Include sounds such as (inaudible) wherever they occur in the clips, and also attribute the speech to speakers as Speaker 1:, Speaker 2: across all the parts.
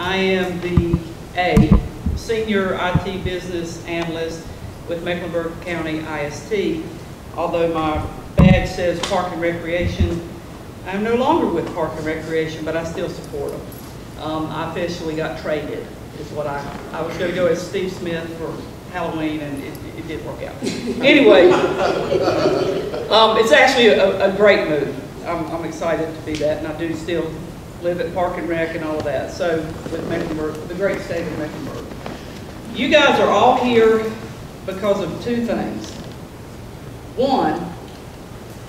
Speaker 1: I am the A, Senior IT Business Analyst with Mecklenburg County IST. Although my badge says Park and Recreation, I'm no longer with Park and Recreation, but I still support them. Um, I officially got traded, is what I, I was gonna go as Steve Smith for Halloween, and it, it did work out. Anyway, um, it's actually a, a great move. I'm, I'm excited to be that, and I do still live at Park and Rec and all of that, so with Mecklenburg, the great state of Mecklenburg. You guys are all here because of two things. One,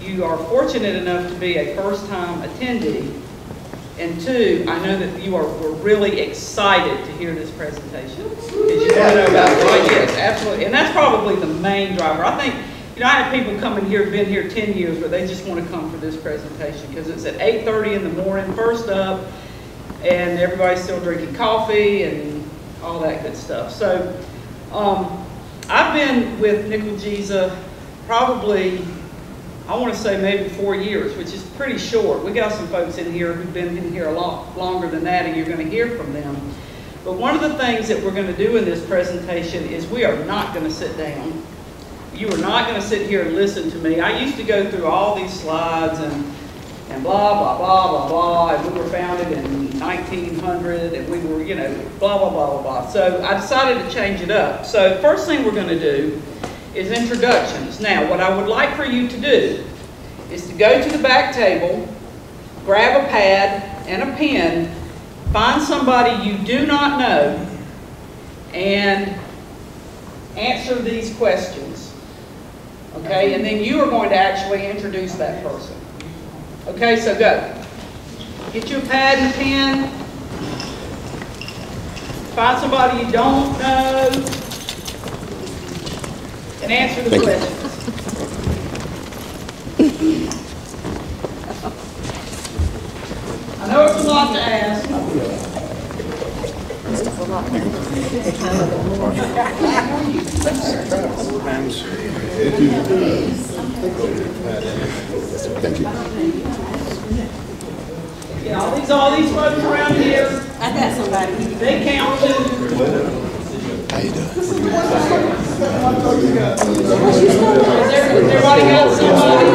Speaker 1: you are fortunate enough to be a first-time attendee. And two, I know that you are, were really excited to hear this presentation. Because you want to know about it? Yes, absolutely. And that's probably the main driver. I think, you know, I have people coming here, been here 10 years, but they just want to come for this presentation because it's at 8:30 in the morning, first up, and everybody's still drinking coffee and all that good stuff. So, um, I've been with NCLGISA probably, I want to say maybe four years, which is pretty short. We got some folks in here who've been in here a lot longer than that, and you're going to hear from them. But one of the things that we're going to do in this presentation is we are not going to sit down. You are not going to sit here and listen to me. I used to go through all these slides and, and blah, blah, blah, blah, blah, and we were founded in 1900, and we were, you know, blah, blah, blah, blah, blah. So I decided to change it up. So first thing we're going to do is introductions. Now, what I would like for you to do is to go to the back table, grab a pad and a pen, find somebody you do not know, and answer these questions. Okay, and then you are going to actually introduce that person. Okay, so go. Get your pad and pen. Find somebody you don't know, and answer the
Speaker 2: Thank
Speaker 1: questions. I know it's a lot to ask.
Speaker 2: Thank you.
Speaker 1: Yeah, all these, all these folks around here,
Speaker 3: I got somebody.
Speaker 1: they count too.
Speaker 2: How you doing?
Speaker 1: Has every- has everybody got somebody?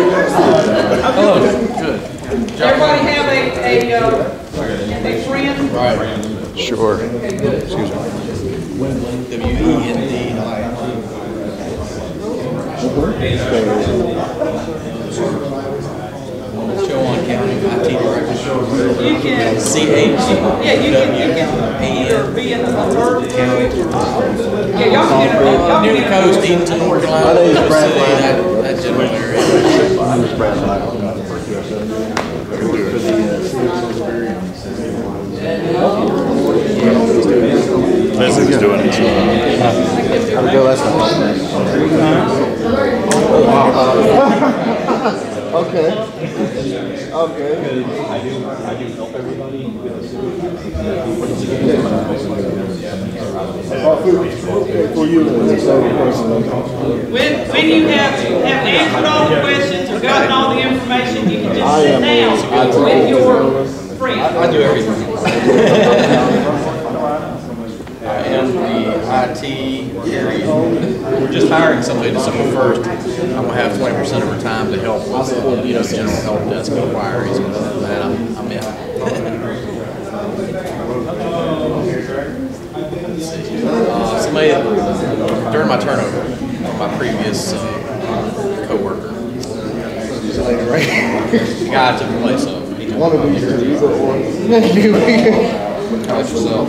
Speaker 1: Hello, good. Everybody have a, a, uh, a friend?
Speaker 2: Sure.
Speaker 1: Okay, good.
Speaker 2: Excuse me.
Speaker 4: Chowan County IT Director.
Speaker 1: You can,
Speaker 4: C H.
Speaker 1: yeah, you can, you can either be in the alert. Yeah, y'all can get, y'all
Speaker 4: Near the coast, Edenton, North Carolina.
Speaker 2: My name's Brad
Speaker 4: City,
Speaker 2: Black.
Speaker 4: That that general area.
Speaker 2: I'm just Brad Black. I'm not for QSO. I work for the, uh,
Speaker 5: Leslie's doing it.
Speaker 2: How'd it go last night? Okay. Okay. For you, it's a person.
Speaker 1: When, when you have, have answered all the questions or gotten all the information, you can just sit down with your friend.
Speaker 4: I do everything. (laughs) The IT area. We're just hiring somebody December first. I'm gonna have twenty percent of her time to help with, you know, general help desk inquiries and that. I'm, I'm in. Uh, Somebody, during my turnover, my previous uh, coworker, the (laughs) guy I took the place of.
Speaker 2: One of these
Speaker 4: interview.
Speaker 2: either or.
Speaker 4: Yourself?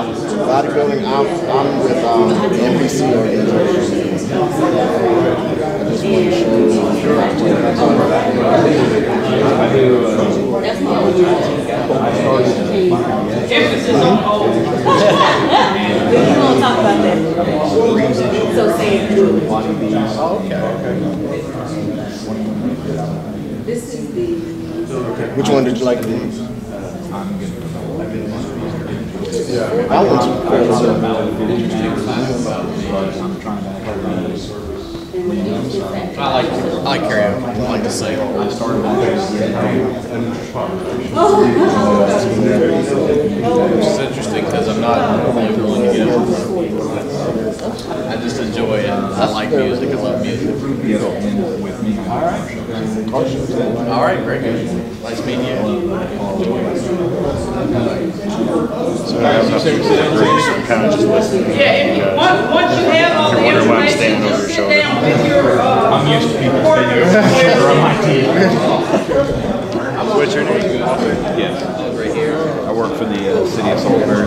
Speaker 2: Bodybuilding, I'm, I'm with, um, NBC organization. I just want to show you.
Speaker 1: Emphasis on all.
Speaker 3: We gonna talk about
Speaker 6: about that. So saying,
Speaker 4: Oh, okay, okay.
Speaker 6: this is the,
Speaker 7: Which one did you like to do? I
Speaker 6: we use this at.
Speaker 4: I like, I like karaoke, I like to sing. Which is interesting, because I'm not normally willing to get. I just enjoy it, I like music, I love music. All right, very good, nice meeting you.
Speaker 7: So I have nothing to agree, so I'm kind of just listening.
Speaker 1: Yeah, if you, once, once you have all the
Speaker 7: I wonder why I'm standing
Speaker 1: information,
Speaker 7: over
Speaker 1: just sit
Speaker 7: shoulder.
Speaker 1: down with your, uh. I'm used to people
Speaker 7: What's your name? Yeah.
Speaker 4: Right here.
Speaker 5: I work for the uh, city of Salisbury.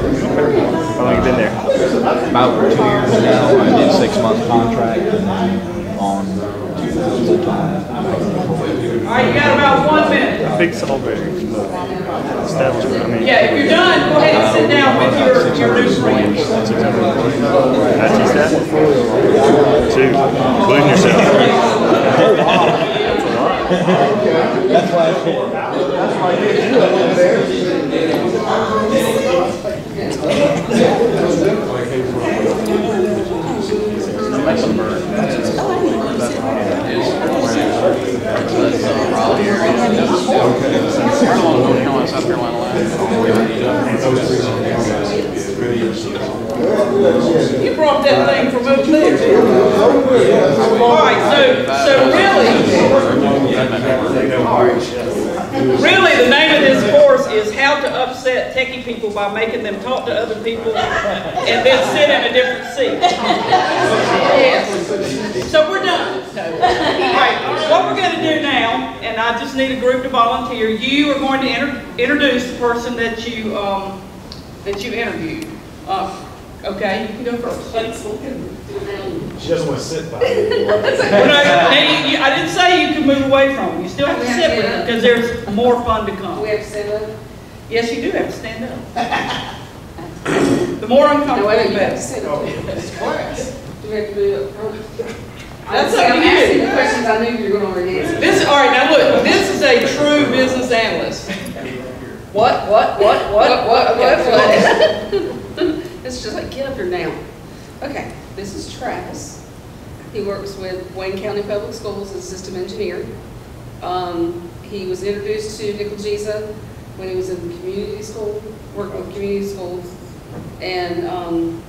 Speaker 7: How long you been there?
Speaker 5: About two years now. I did six month contract and then on to full time.
Speaker 1: All right, you got about one minute.
Speaker 7: Big Salisbury. Establishment, I mean.
Speaker 1: Yeah, if you're done, go ahead and sit down with your, your new friends.
Speaker 7: IT staff? Two, including yourself.
Speaker 4: That's, (laughs) uh, Raleigh area. Carolina, South Carolina line.
Speaker 1: You brought that thing from over there. All right, so, so really, really, the name of this course is how to upset techie people by making them talk to other people and then sit in a different seat. Yes. So we're what we're gonna do now, and I just need a group to volunteer, you are going to inter- introduce the person that you, um, that you interviewed. Uh, Okay, you can go first.
Speaker 8: She doesn't want to sit by. (laughs)
Speaker 1: Well, no, now, you- you- I didn't say you could move away from them, you still have to sit with them, because there's more fun to come.
Speaker 3: We have to say that?
Speaker 1: Yes, you do have to stand up. The more
Speaker 3: No,
Speaker 1: uncomfortable,
Speaker 3: wait,
Speaker 1: the
Speaker 3: you have to
Speaker 1: better.
Speaker 3: say. It's class. Do we have to do it up front?
Speaker 1: That's
Speaker 3: I'm
Speaker 1: up to you.
Speaker 3: asking the questions I knew you were gonna already answer.
Speaker 1: This, all right, now look, this is a true business analyst. What, what, what, what, what, what, what? (laughs)
Speaker 3: It's just like, get up here now. Okay, this is Travis. He works with Wayne County Public Schools as a system engineer. Um, he was introduced to NCLGISA when he was in community school, working with community schools, and, um,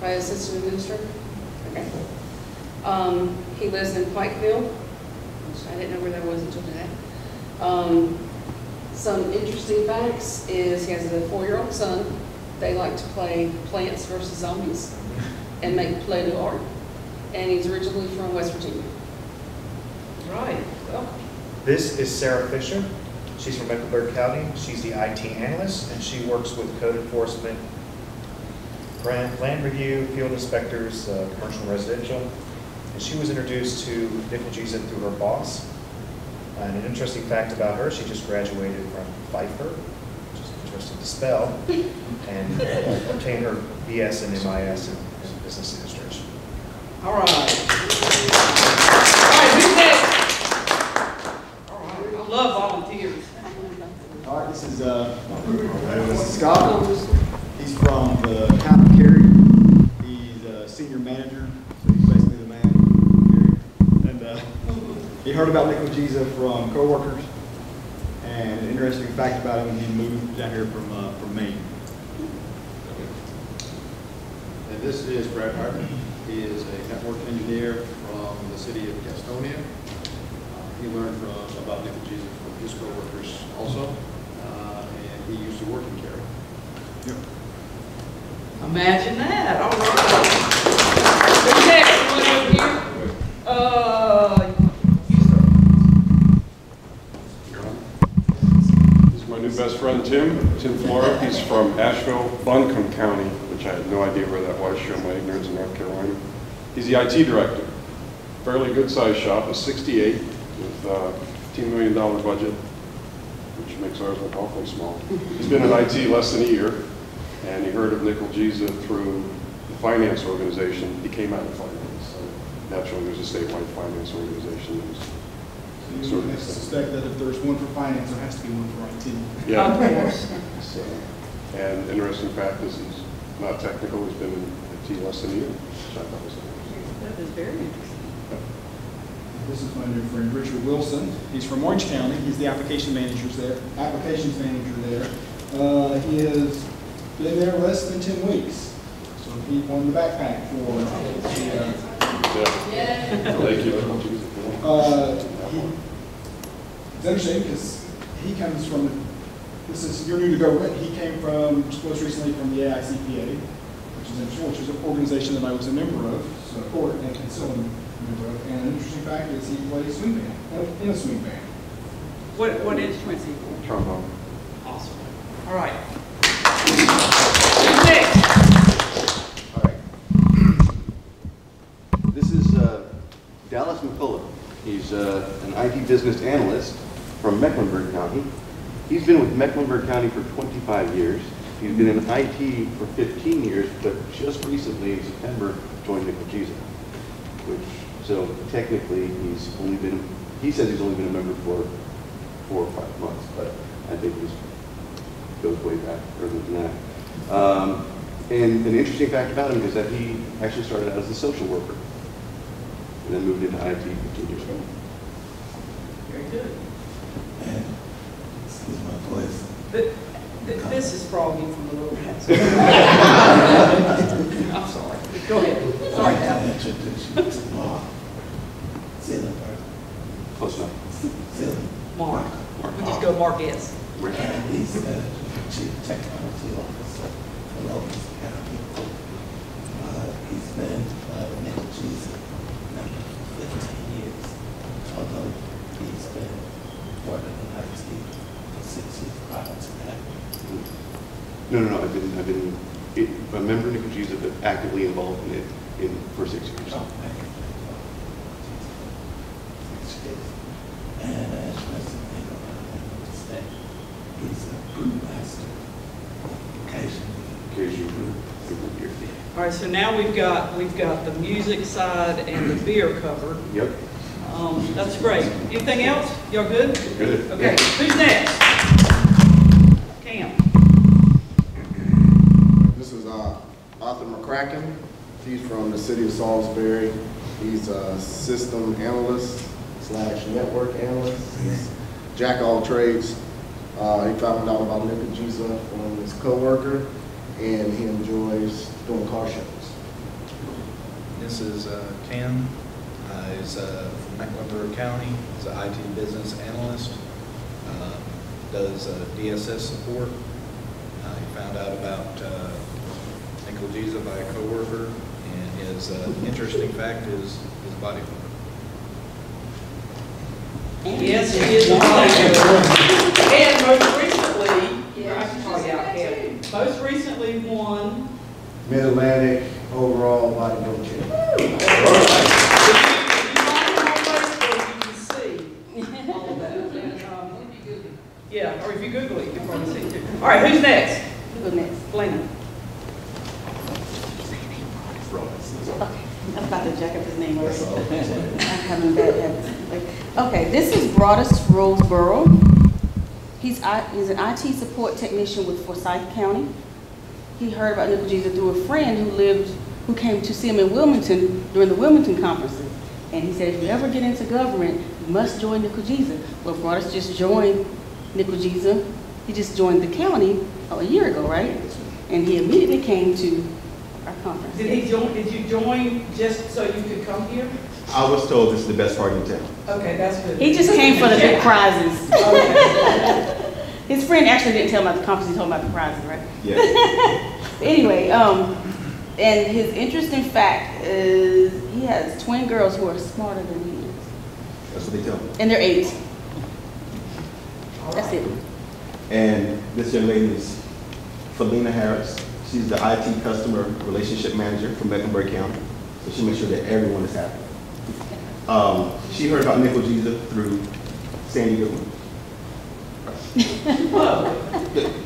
Speaker 3: by assistant administrator. Okay. Um, he lives in Pikeville, which I didn't know where that was until today. Um, some interesting facts is he has a four-year-old son. They like to play Plants versus Zombies and make Play-Doh art. And he's originally from West Virginia.
Speaker 1: Right, well,
Speaker 8: This is Sarah Fisher. She's from Mecklenburg County. She's the IT analyst, and she works with code enforcement, grant, land review, field inspectors, uh, commercial and residential. And she was introduced to Gisa through her boss. And an interesting fact about her, she just graduated from Pfeiffer, which is interesting to spell, and obtained her BS and MIS in in business
Speaker 9: about NCLGISA from coworkers. And an interesting fact about him, he moved down here from, uh, from Maine.
Speaker 10: And this is Brad Hartman. He is a network engineer from the city of Gastonia. Uh, He learned from, about NCLGISA from his coworkers also, uh, and he used to work in Cary.
Speaker 1: Imagine that, all right. Who's next, one over here? Uh, you start.
Speaker 11: This is my new best friend, Tim, Tim Flora. He's from Asheville, Buncombe County, which I had no idea where that was, show my ignorance in North Carolina. He's the IT director. Fairly good-sized shop, a 68 with uh, a $15 million budget, which makes ours look awfully small. He's been in IT less than a year, and he heard of NCLGISA through the finance organization, he came out of finance. So Naturally, there's a statewide finance organization. There's
Speaker 12: You would suspect that if there's one for finance, there has to be one for IT.
Speaker 11: Yeah.
Speaker 1: Of course.
Speaker 11: So, And interesting fact is he's not technical, he's been in IT less than a year, which I thought was.
Speaker 1: That is very interesting.
Speaker 12: This is my new friend, Richard Wilson. He's from Orange County. He's the application manager there, applications manager there. Uh, he has been there less than ten weeks. So he won the backpack for the, uh,
Speaker 11: Yeah. Thank you.
Speaker 12: Uh, he- It's interesting because he comes from, this is, you're new to government, he came from, most recently from the AICPA, which is interesting, which is an organization that I was a member of, support and and still a member of. And an interesting fact is he plays swing band, in a swing band.
Speaker 1: What, what instruments he for?
Speaker 11: Trombone.
Speaker 1: Awesome. All right. Who's next?
Speaker 2: All right. This is uh, Dallas McCullough. He's uh, an IT business analyst from Mecklenburg County. He's been with Mecklenburg County for 25 years. He's been in IT for 15 years, but just recently, in September, joined NCLGISA, which, so technically, he's only been, he says he's only been a member for four or five months, but I think this goes way back further than that. Um, and an interesting fact about him is that he actually started out as a social worker and then moved into IT 15 years ago.
Speaker 1: Very good.
Speaker 13: Excuse my
Speaker 1: th- This is Froggy from the Little Cats. (laughs) I'm sorry. Go ahead. Sorry,
Speaker 13: I'll
Speaker 1: Al.
Speaker 13: introduce you to Mark Sillenberg.
Speaker 2: Close enough.
Speaker 13: Sillen.
Speaker 1: Mark. We just go Mark S.
Speaker 13: And he's uh, Chief Technology Officer for Logan County. Uh, He's been uh, with NCLGISA now for 15 years, although he's been working in IT for six years prior to that.
Speaker 2: No, no, no, I've been, I've been a member of NCLGISA, but actively involved in it in, for six years.
Speaker 13: Oh, thank you. And as President Ingram said, he's a brewmaster. Occasionally,
Speaker 2: In case you were, you were here.
Speaker 1: All right, so now we've got, we've got the music side and the beer covered.
Speaker 2: Yep.
Speaker 1: Um, That's great. Anything else? Y'all good?
Speaker 2: Good.
Speaker 1: Okay, who's next? Cam.
Speaker 14: This is uh, Arthur McCracken. He's from the city of Salisbury. He's a system analyst slash network analyst. He's jack of all trades. Uh, he found out about NCLGISA from his coworker, and he enjoys doing car shows.
Speaker 5: This is uh, Cam. Uh, He's uh, from Mecklenburg County. He's an IT business analyst. Uh, Does uh, DSS support. Uh, He found out about uh, NCLGISA by a coworker, and his uh, interesting fact is his bodybuilder.
Speaker 1: Yes, he is. And most recently, I can call you out, Cam. Most recently won.
Speaker 14: Mid-Atlantic overall bodybuilding champion.
Speaker 1: If you find on Facebook, you can see of that. Yeah, or if you Google it, you can probably see it. All right, who's next?
Speaker 3: Who go next?
Speaker 1: Lena.
Speaker 3: I'm about to jack up his name already. I'm having bad habits. Okay, this is Broadus Roseboro. He's, I- he's an IT support technician with Forsyth County. He heard about NCLGISA through a friend who lived, who came to see him in Wilmington during the Wilmington conferences. And he said, if you ever get into government, you must join NCLGISA. Well, Broadus just joined NCLGISA. He just joined the county oh, a year ago, right? And he immediately came to our conference.
Speaker 1: Did he join, did you join just so you could come here?
Speaker 15: I was told this is the best party in town.
Speaker 1: Okay, that's good.
Speaker 3: He just came for the (laughs) big prizes.
Speaker 1: Okay.
Speaker 3: His friend actually didn't tell him about the conference, he told him about the prizes, right?
Speaker 15: Yeah. (laughs)
Speaker 3: Anyway, um, and his interesting fact is he has twin girls who are smarter than he is.
Speaker 15: That's what they tell me.
Speaker 3: And they're eight. That's it.
Speaker 15: And this young lady is Felina Harris. She's the IT customer relationship manager for Mecklenburg County. So she makes sure that everyone is happy. Um, she heard about NCLGISA through Sandy Goodwin. (laughs)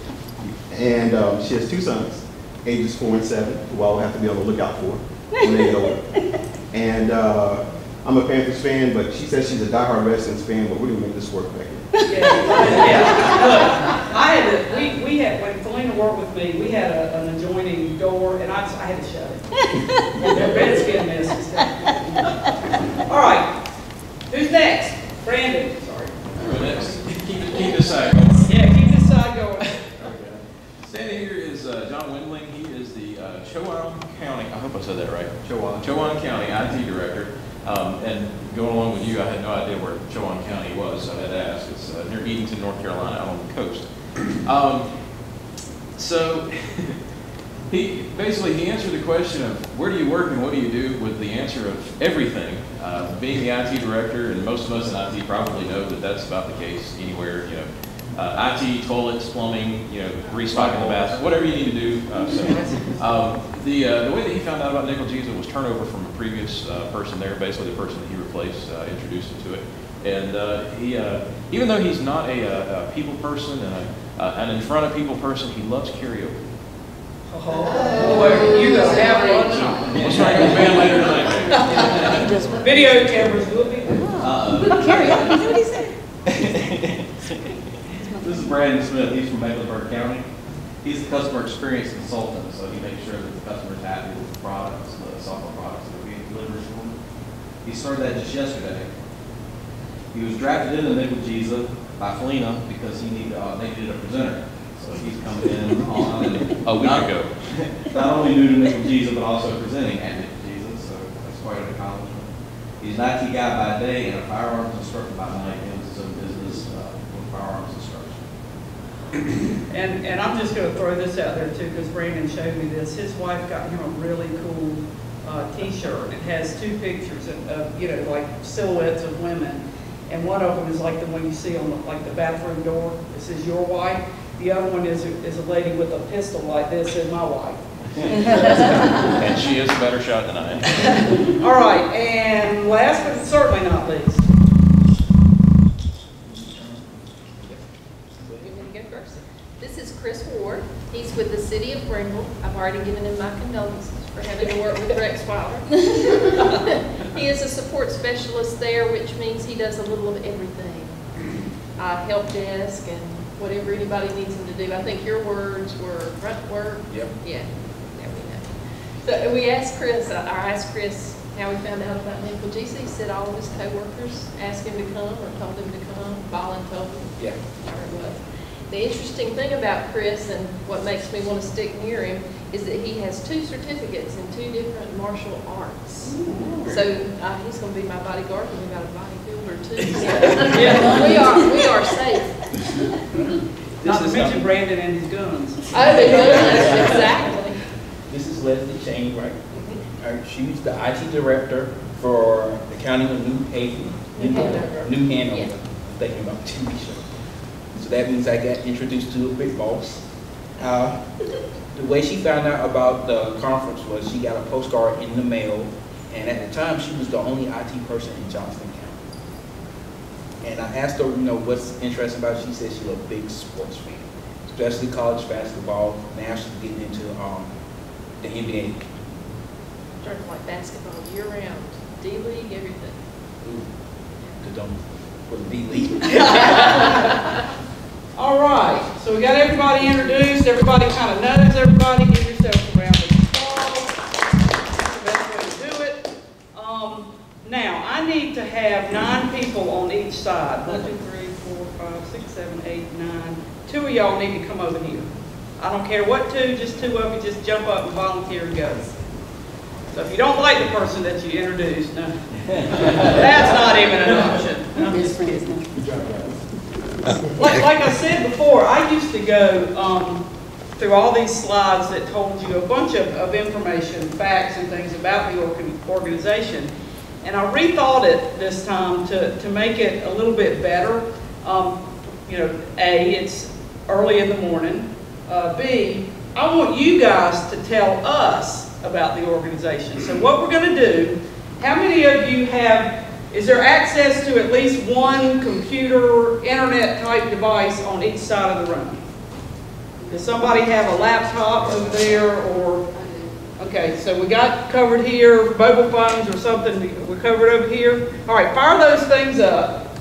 Speaker 15: And um, she has two sons. ages four and seven, who I will have to be on the lookout for when they get older. And uh, I'm a Panthers fan, but she says she's a diehard Redskins fan, but we're gonna make this work back here.
Speaker 1: Yeah, (laughs) yeah. Look, I had to, we, we had, when Felina worked with me, we had a- an adjoining door, and I, I had to shut it. (laughs) The Redskin mess and. All right, who's next? Brandon, sorry.
Speaker 16: Who next? Keep, it- keep this side going.
Speaker 1: Yeah, keep this side going.
Speaker 16: Standing here is uh, John Wendling. He is the uh, Chowan County, I hope I said that right. Chowan. Chowan County IT Director. Um, And going along with you, I had no idea where Chowan County was, so I had to ask. It's uh, near Edenton, North Carolina, out on the coast. Um, So (laughs) he, basically, he answered the question of where do you work and what do you do with the answer of everything. Uh, Being the IT Director, and most of us in IT probably know that that's about the case anywhere, you know, uh, IT, toilets, plumbing, you know, restocking the bath, whatever you need to do. Uh, so, um, the, uh, the way that he found out about NCLGISA was turnover from a previous uh, person there, basically the person that he replaced, uh, introduced him to it. And he, even though he's not a, a, people person and a, an in front of people person, he loves karaoke.
Speaker 1: Oh, boy, you gonna have one.
Speaker 16: We'll try to band later tonight. (laughs)
Speaker 1: Video cameras will be.
Speaker 3: Karaoke, is that what he said? (laughs)
Speaker 4: This is Brandon Smith, he's from Mecklenburg County. He's the customer experience consultant, so he makes sure that the customer's happy with the products, the software products that we deliver to them. He started that just yesterday. He was drafted into NCLGISA by Felina because he needed, uh, they needed a presenter. So he's coming in on.
Speaker 16: A week
Speaker 4: not-
Speaker 16: ago.
Speaker 4: Not only new to NCLGISA, but also presenting at Nickel Giza, so that's quite an accomplishment. He's an IT guy by day and a firearms instructor by night, he owns his own business, uh, with firearms instruction.
Speaker 1: And, and I'm just gonna throw this out there too, because Brandon showed me this. His wife got him a really cool, uh, t-shirt. It has two pictures of, of, you know, like silhouettes of women. And one of them is like the one you see on the, like the bathroom door. It says your wife. The other one is, a- is a lady with a pistol like this, and my wife. (laughs)
Speaker 16: And she is a better shot than I am. (laughs)
Speaker 1: All right, and last but certainly not least,
Speaker 17: You want me to go first? This is Chris Ward. He's with the city of Greenville. I've already given him my condolences for having to work with Rex Wilder. (laughs) He is a support specialist there, which means he does a little of everything. Uh, help desk and whatever anybody needs him to do. I think your words were front work.
Speaker 18: Yep.
Speaker 17: Yeah, there we go. So we asked Chris, I asked Chris how he found out about NCLGISA. He said all of his coworkers asked him to come or told him to come, voluntold him.
Speaker 18: Yeah.
Speaker 17: Whatever it was. The interesting thing about Chris and what makes me want to stick near him is that he has two certificates in two different martial arts. So uh, he's going to be my bodyguard, and we got a bodybuilder too. (laughs) So We are, we are safe.
Speaker 1: Not to
Speaker 4: is
Speaker 1: mention
Speaker 4: not-
Speaker 1: Brandon and his guns.
Speaker 17: Oh, the guns, exactly.
Speaker 4: This is Leslie Chang, right? Uh, She's the IT director for the county of New Haven.
Speaker 17: New Hanover.
Speaker 4: New Hanover.
Speaker 17: Yeah.
Speaker 4: Thinking about TV show. So that means I got introduced to a big boss. Uh, The way she found out about the conference was she got a postcard in the mail, and at the time, she was the only IT person in Johnston County. And I asked her, you know, what's interesting about it. She said she's a big sports fan, especially college basketball. Now she's getting into um, the NBA.
Speaker 17: Started like basketball year round, D-League, everything.
Speaker 4: Because I'm for the D League. (laughs)
Speaker 1: All right, so we got everybody introduced, everybody kind of knows everybody, give yourself now, I need to have nine people on each side. One, two, three, four, five, six, seven, eight, nine. Two of y'all need to come over here. I don't care what two, just two of you, just jump up and volunteer and go. So if you don't like the person that you introduced, no. (laughs) That's not even an option. I'm just kidding. Like, like I said before, I used to go um, through all these slides that told you a bunch of, of information, facts and things about the organization. And I rethought it this time to, to make it a little bit better. Um, you know, A, it's early in the morning. Uh, B, I want you guys to tell us about the organization. So what we're going to do, how many of you have is there access to at least one computer, internet type device on each side of the room? Does somebody have a laptop over there or, okay, so we got covered here, mobile phones or something, we covered over here. All right, fire those things up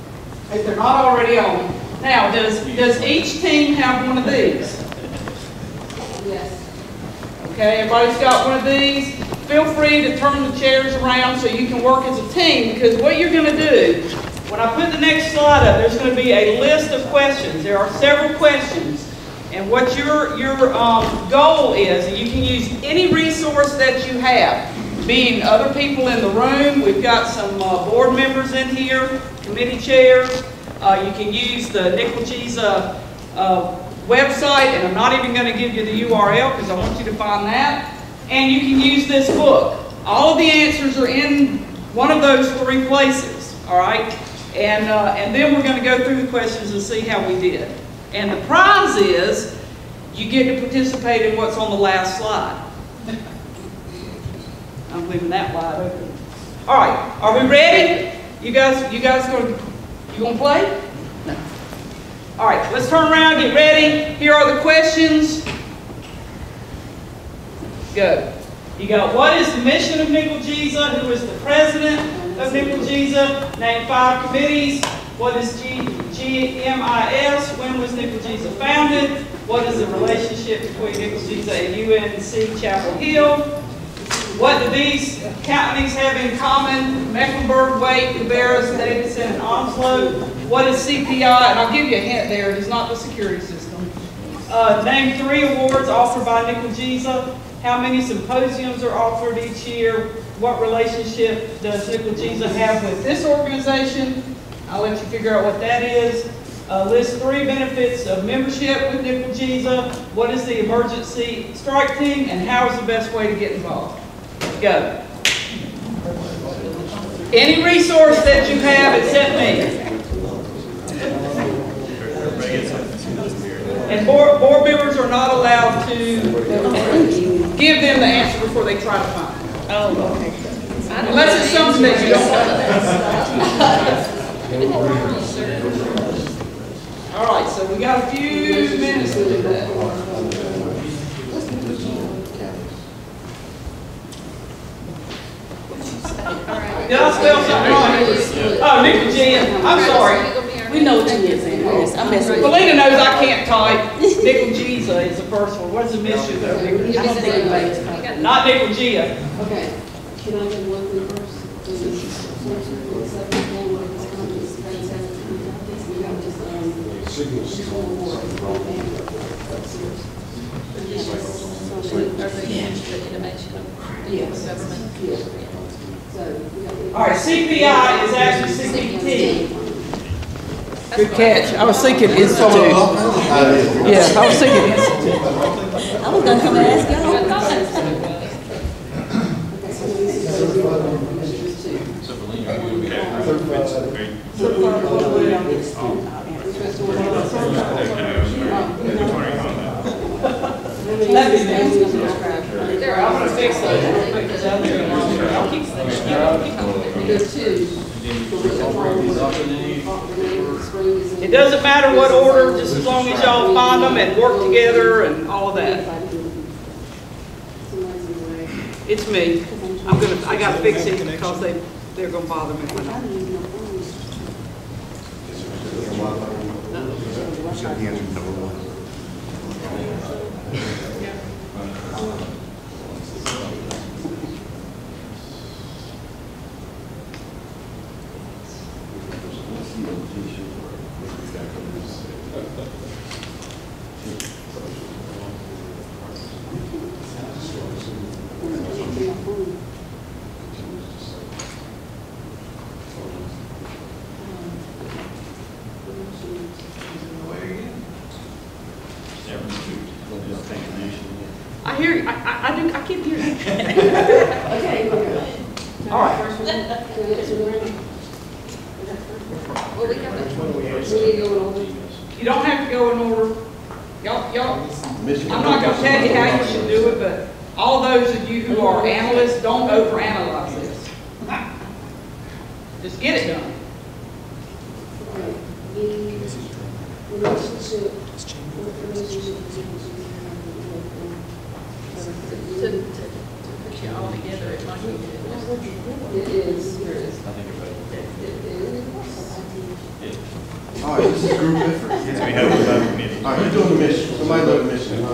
Speaker 1: if they're not already on. Now, does, does each team have one of these?
Speaker 19: Yes.
Speaker 1: Okay, everybody's got one of these. Feel free to turn the chairs around so you can work as a team, because what you're gonna do, when I put the next slide up, there's gonna be a list of questions. There are several questions. And what your, your, um, goal is, and you can use any resource that you have, being other people in the room, we've got some, uh, board members in here, committee chairs. Uh, you can use the NCLGISA, uh, uh, website, and I'm not even going to give you the URL because I want you to find that. And you can use this book. All of the answers are in one of those three places, all right? And, uh, and then we're going to go through the questions and see how we did. And the prize is you get to participate in what's on the last slide. (laughs) I'm leaving that wide open. All right, are we ready? You guys, you guys going, you to play? No. All right, let's turn around, get ready. Here are the questions. Go. You got what is the mission of NCLGISA? Who is the president of NCLGISA? Name five committees. What is G, GMIS? When was Nickel founded? What is the relationship between Nickel and UNC Chapel Hill? What do these counties have in common? Mecklenburg, Wake, Cabarrus, Davidson, and Onslow. What is CPI? And I'll give you a hint there, it is not the security system. Uh, name three awards offered by Nickel How many symposiums are offered each year? What relationship does Nickel have with this organization? I'll let you figure out what that is. Uh, list three benefits of membership with Nickel. What is the emergency strike team and how is the best way to get involved? Go. Any resource that you have except me. And board, board members are not allowed to give them the answer before they try to find it. Oh, okay. Unless it's something that you don't know. (laughs) All right, so we got a few minutes to do that. Did I spell something wrong? Oh, Nickel Gin, I'm sorry.
Speaker 3: We know what you is, Ann. I'm messing with.
Speaker 1: Felina knows I can't type. NCLGISA is the first one. What's the mission of Nickel
Speaker 3: I don't think anybody's
Speaker 1: Giza? Not Nickel Gia.
Speaker 19: Okay, can I get one thing first? This is sources for the subject matter of this conference, that's how we got just, one more, one thing. Yes.
Speaker 17: Are they against the innovation of
Speaker 19: Yes.
Speaker 17: government?
Speaker 19: Yes. So, we got.
Speaker 1: All right, CPI is actually CPT. Good catch. I was thinking institute. Yeah, I was thinking institute.
Speaker 3: I was gonna come and ask y'all.
Speaker 1: Let me know. There, I'm gonna fix those. Pictures out there. I'll keep
Speaker 19: There are two.
Speaker 1: It doesn't matter what order, just as long as y'all find them and work together and all of that. It's me. I'm gonna, I gotta fix it because they, they're gonna bother me when I.
Speaker 17: Well, we
Speaker 19: have to.
Speaker 1: You don't have to go in order. Y'all, y'all, I'm not gonna tell you how you should do it, but all those of you who are analysts, don't overanalyze this. (laughs) Just get it done.
Speaker 19: To, to
Speaker 17: put you all together, it might be.
Speaker 19: It is.
Speaker 14: All right, this is group effort.
Speaker 12: So we have a lab committee.
Speaker 14: All right, who's doing the mission? Somebody do the mission.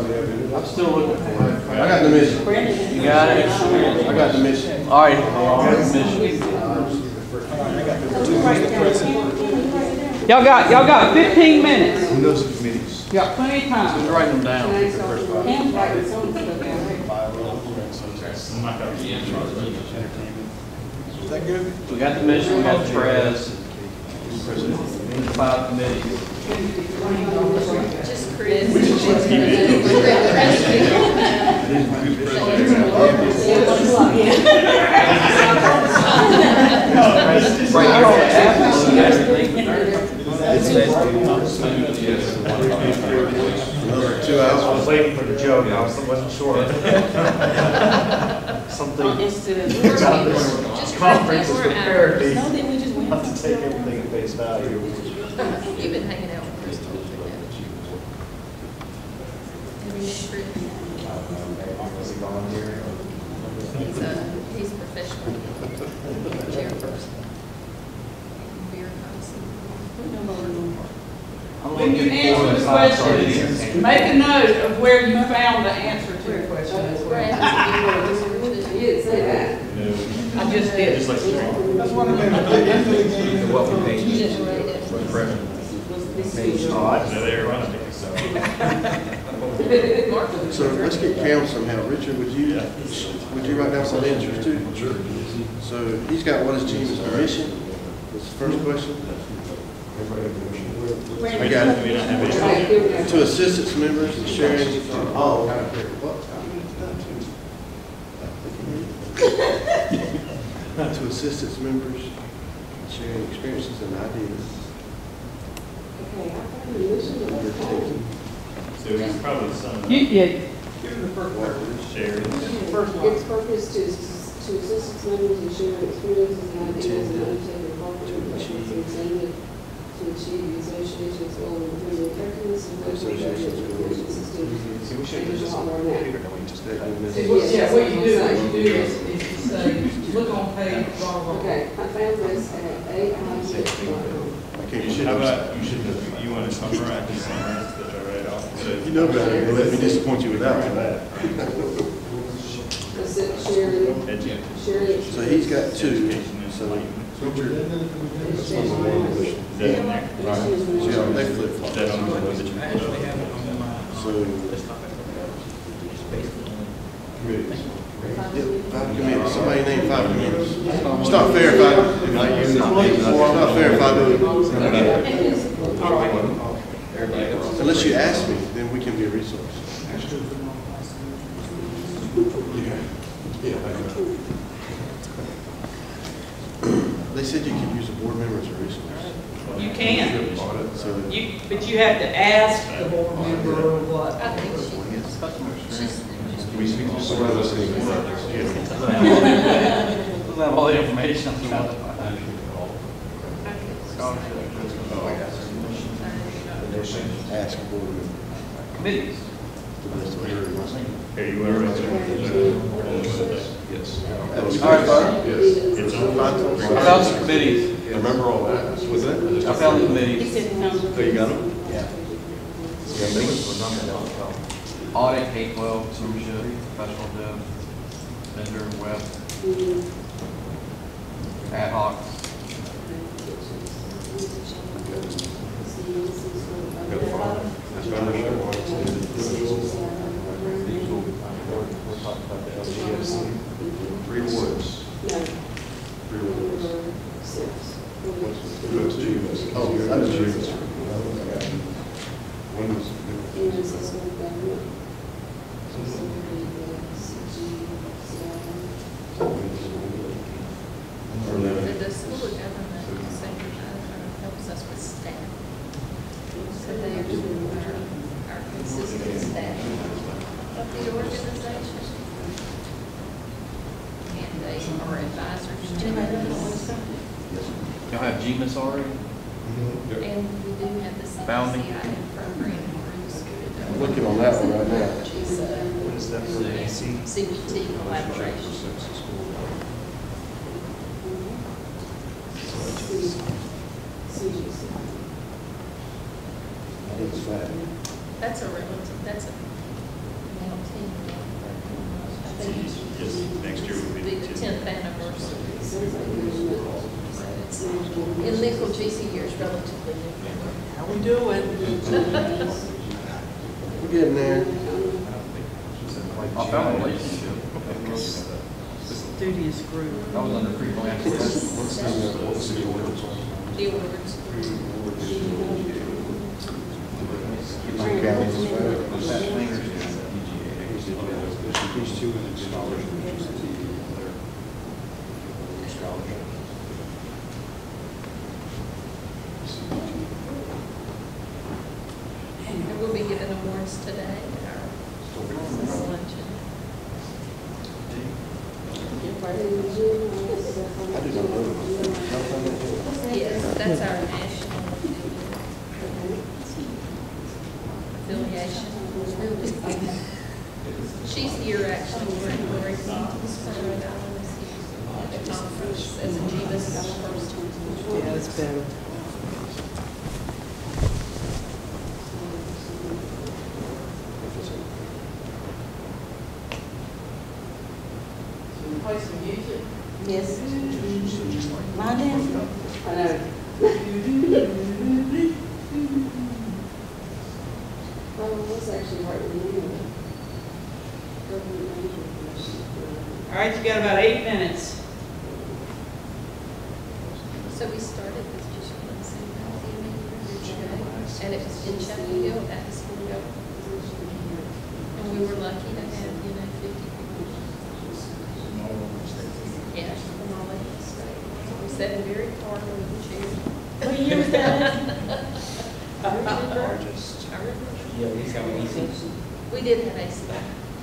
Speaker 14: I'm still looking for it. I got the mission.
Speaker 18: You got it?
Speaker 14: I got the mission.
Speaker 18: All right. Mission.
Speaker 1: Y'all got, y'all got 15 minutes.
Speaker 14: Who knows the committees?
Speaker 1: You got plenty of time.
Speaker 4: Write them down.
Speaker 3: Pam's writing some.
Speaker 14: Is that good?
Speaker 4: We got the mission, we got the press, the five committees.
Speaker 17: Just Chris.
Speaker 4: Right, you're on the app, so you guys think-
Speaker 8: I was waiting for the joke, I was- wasn't sure.
Speaker 3: On
Speaker 8: Something
Speaker 3: incident.
Speaker 17: Just
Speaker 8: conference is prepared
Speaker 3: No, then we just went.
Speaker 8: Not to take everything at face value.
Speaker 17: You've been hanging out with Chris. Have you met Chris? He's a, he's a professional chairperson. Beer.
Speaker 1: When you answer the question, make a note of where you found the answer to the question as well.
Speaker 19: You didn't say that.
Speaker 1: I just did.
Speaker 12: Just like the.
Speaker 14: That's one of them, at the end of the game.
Speaker 4: The welcome page.
Speaker 8: I they were running it, so. (laughs)
Speaker 14: So let's get Cam somehow. Richard, would you, would you write down some answers too? Sure. So he's got what is Gina's mission? That's the first question. I got it.
Speaker 12: Do we not have any?
Speaker 14: To assist its members in sharing. Oh. To assist its members in sharing experiences and ideas.
Speaker 12: So we probably some.
Speaker 1: You, yeah,
Speaker 12: Sharing.
Speaker 19: Its purpose to, to assist its members in sharing experiences and ideas and undertaking cooperative efforts intended to achieve the association's goal of improving effectiveness and growth reduction and information systems.
Speaker 8: See, we should have just on the computer, no, we just did.
Speaker 1: yeah, what you do, what you do is, is you say, look on page, blah, blah, blah.
Speaker 19: Okay, I found this at AIC.com.
Speaker 14: I can't,
Speaker 12: You should, how about, you should, you want to summarize, just summarize that I read off. So-
Speaker 14: You know better, don't let me disappoint you without that.
Speaker 19: Assist sharing,
Speaker 12: Edu-
Speaker 19: sharing.
Speaker 14: So he's got two,
Speaker 12: Education and
Speaker 14: so
Speaker 12: enlightenment.
Speaker 14: Richard,
Speaker 19: Is
Speaker 14: number one question.
Speaker 12: Is that in there?
Speaker 14: So yeah, they flip
Speaker 12: Is that on the one that you?
Speaker 4: I actually have it on my.
Speaker 14: So, committees. Yeah, Five committees, somebody name five committees. It's not fair if I, if I, it's not fair if I do it. Unless you ask me, then we can be a resource. They said you could use a board member as a resource.
Speaker 1: You can,
Speaker 14: So,
Speaker 1: you, but you have to ask the board member or what.
Speaker 17: I think she, she's,
Speaker 11: We speak to someone listening.
Speaker 4: Doesn't have all the information.
Speaker 14: ask a board member.
Speaker 4: Committees.
Speaker 12: Here, you want to read
Speaker 11: Yes.
Speaker 4: All right, bud.
Speaker 11: Yes.
Speaker 12: It's on.
Speaker 4: I found the committees.
Speaker 11: I remember all that. Was that?
Speaker 4: I found the
Speaker 3: He
Speaker 4: committees.
Speaker 3: said he found.
Speaker 14: Oh, you got them?
Speaker 4: Audit, K twelve, membership, professional dev, vendor, web, mm-hmm. ad hoc.
Speaker 11: That's membership, audit, individuals, three words. Three words. What's G?
Speaker 14: Oh, that is G.
Speaker 11: When was,
Speaker 17: the, the school of government at the same time helps us with staff. So they are our, our consistent staff of the organization. And they are advisors to us.
Speaker 4: Y'all have GMIS already?
Speaker 17: And we do have the
Speaker 4: Founding.
Speaker 17: CCIA program through the school
Speaker 14: looking on that one right now.
Speaker 19: Which is, uh,
Speaker 8: What is that for C?
Speaker 17: CPT collaboration. That's a relative, that's a male team. I think it's
Speaker 8: Just next year will be
Speaker 17: the tenth anniversary. So it's- In NCLGISA year is relatively new. How we doing?
Speaker 14: We're getting there.
Speaker 4: I found a relationship.
Speaker 1: Studious group.
Speaker 4: I was under pre-plan.
Speaker 17: The awards.
Speaker 10: These two in the scholarship. Scholarship.
Speaker 17: And we'll be giving awards today at our luncheon. Yes, that's our national affiliation. She's here actually for Hillary Clinton's for Rhode Island this year at the conference as a Jeebus person.
Speaker 1: Yeah, it's better.
Speaker 3: Play some music? Yes. My dance? I know.
Speaker 19: Oh, what's actually hard to do?
Speaker 1: All right, you got about eight minutes.
Speaker 17: So we started with just one single meeting, and it was in Chapel Hill at the school go. And we were lucky to have, you know, fifty people. Yeah, from all over the state. We sat in very corner with the chair.
Speaker 3: What year was that?
Speaker 17: I remember.
Speaker 8: Largest.
Speaker 17: I remember.
Speaker 18: Yeah, we have AC.
Speaker 17: We did have AC,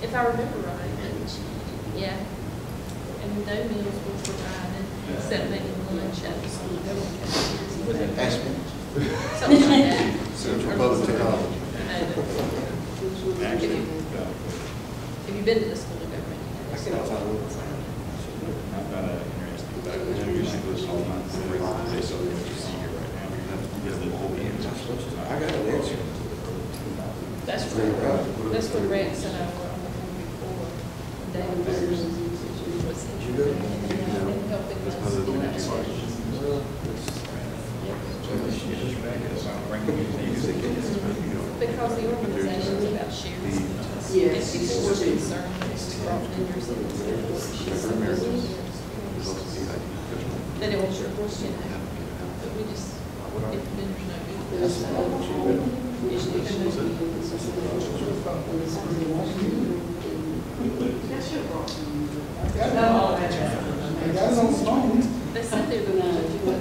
Speaker 17: if I remember right, but, yeah. And no meals were provided, except maybe lunch at the school government cafeteria.
Speaker 14: Was it Aspen?
Speaker 17: Something like that.
Speaker 14: Central Public Technology.
Speaker 17: Have you, have you been to the school of government?
Speaker 14: I can tell you.
Speaker 8: I've got an interesting fact. I usually go to all my, they sell what you see here right now. You have to get the whole answer.
Speaker 14: I got an answer.
Speaker 17: That's where, that's where Rex and I were on the phone before, when David Burns was interested in helping us in that session. Because the organization's about sharing. If people were concerned, it's brought in your city. Then it was your question, but we just, if there's no They said they were going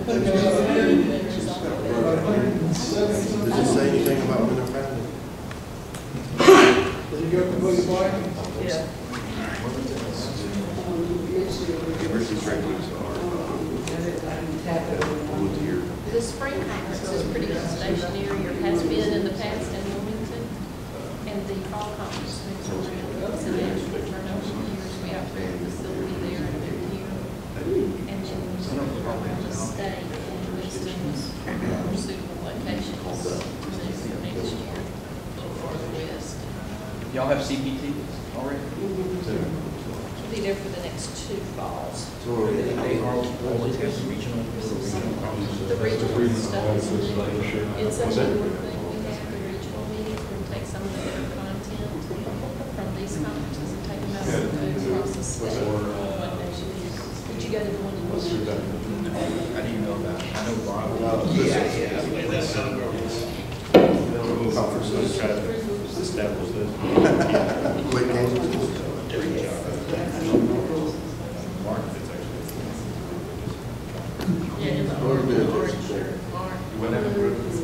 Speaker 14: Did it say anything about when they're founded?
Speaker 1: Yeah.
Speaker 2: University Franklin's are, uh, here.
Speaker 17: The spring conference is pretty much stationary, or has been in the past in Wilmington. And the fall conference moves around, it's an actual turnover years, we operate a facility there and they're here. And then we sort of go around the state and listing more suitable locations to move for next year, a little farther west.
Speaker 4: Y'all have CPT already?
Speaker 17: We'll be there for the next two falls.
Speaker 18: They are always have the regional.
Speaker 17: The regional stuff is new. It's a newer thing. We have the regional meetings where we take some of the content from these conferences and take them out and go across the state. One nation. Would you go to the one in Washington?
Speaker 18: How do you know about? I know Bob.
Speaker 8: Yeah, yeah. Conferences, try to establish this.
Speaker 14: Quick games.
Speaker 8: Mark, it's actually.
Speaker 17: Yeah, in the
Speaker 14: Or
Speaker 17: orange,
Speaker 14: the-
Speaker 17: orange.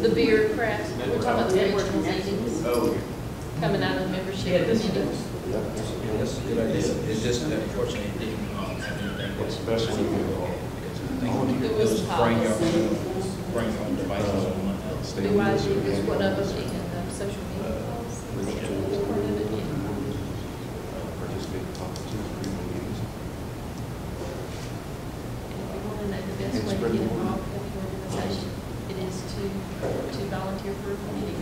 Speaker 17: The beer craft, we're talking about the regional meetings
Speaker 8: Oh.
Speaker 17: coming out of membership meetings.
Speaker 18: Yeah, that's a good idea. It's just unfortunately, it didn't um, have anything.
Speaker 11: What's the best way to do it?
Speaker 17: It was
Speaker 18: Bring your,
Speaker 17: policy.
Speaker 18: bring your own devices on.
Speaker 17: BYG was one of them, and uh, social media policy. And if you want to know the best way to get involved with the organization, it is to, to volunteer for a committee.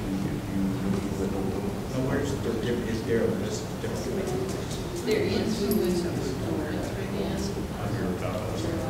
Speaker 4: No, where's, is there, is different?
Speaker 17: There is, we would, go through them,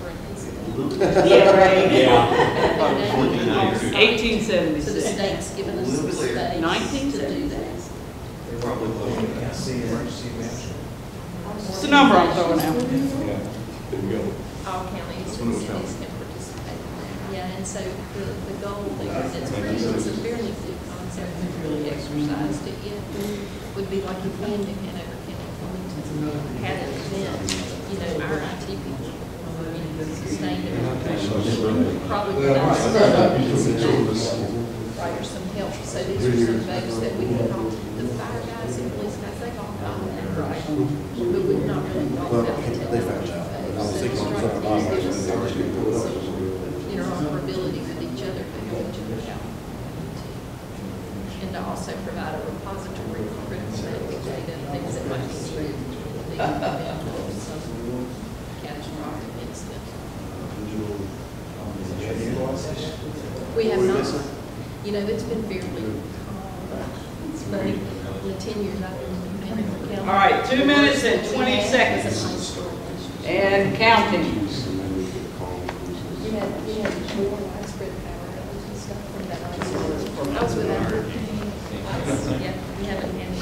Speaker 17: for an incident.
Speaker 1: Yeah, right.
Speaker 17: Yeah.
Speaker 1: Eighteen
Speaker 17: So the state's given us some space to do that.
Speaker 8: See emergency manager.
Speaker 1: What's the number I'm throwing out?
Speaker 17: All counties and cities can participate. Yeah, and so the, the goal there is it's pretty, it's a fairly new concept, we've really exercised it yet. Would be like if we in New Hanover County, Wilmington, had an event, you know, our IT people, you know, sustained it. Probably without some, right, or some help. So these are some folks that we can call, the fire guys and police guys, they all call that, right? But we've not really thought about the technology folks. So strike teams give us some, some interoperability with each other, but help each other out. And to also provide a repository for critical medical data, things that might be needed in the event of some catastrophic incident. We have not. You know, it's been fairly, calm. it's funny, in the ten years I've been in Hanover County.
Speaker 1: All right, two minutes and 20 seconds. And counting.
Speaker 17: We had, we had more widespread power outages and stuff from that ice storm. I was with that. Yeah, we haven't had any.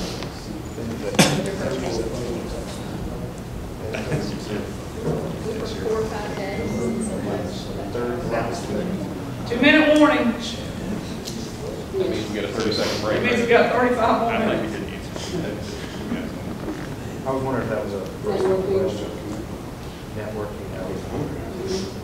Speaker 17: We were four or five days, and so much.
Speaker 1: Two minute warning.
Speaker 11: That means we get a thirty second break.
Speaker 1: It means we got thirty-five more
Speaker 11: I think
Speaker 1: minutes.
Speaker 11: we did use it.
Speaker 8: I was wondering if that was a personal question. Networking, that was.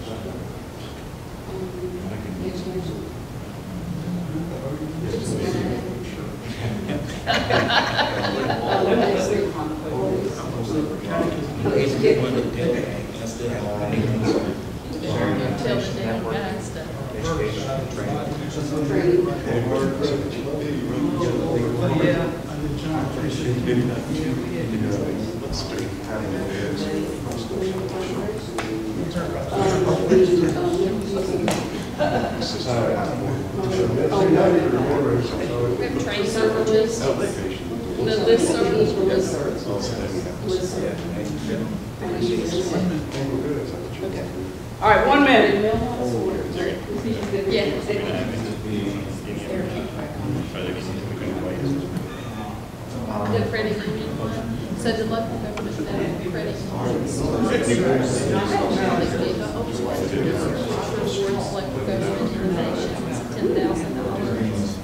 Speaker 17: Tell the damn guys to.
Speaker 8: Education, training.
Speaker 17: We have training services. The list servers were list
Speaker 1: All right, one minute.
Speaker 17: Yeah. The credit union one, so the local government, that credit unions. Rewards local government innovations, ten thousand dollars